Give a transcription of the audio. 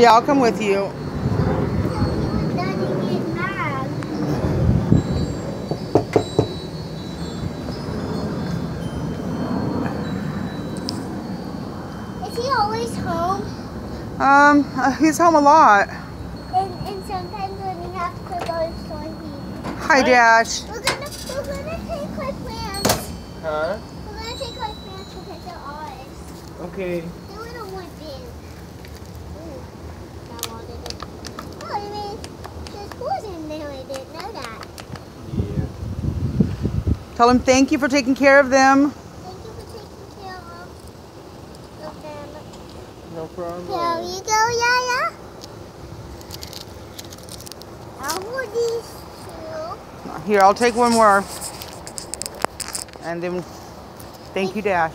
Yeah, I'll come with you. Is he always home? Um, uh, he's home a lot. And, and sometimes when we have to go to store. Hi, Dash. We're gonna, we're gonna take my plants. Huh? We're gonna take my plants because they're ours. Okay. The one big. Ooh, that one didn't. Oh, I mean, there's schools there. I didn't know that. Yeah. Tell him thank you for taking care of them. Thank you for taking care of, of them. No problem. There you go, Yaya. I'll hold these two. Here, I'll take one more. And then, thank you, Dash.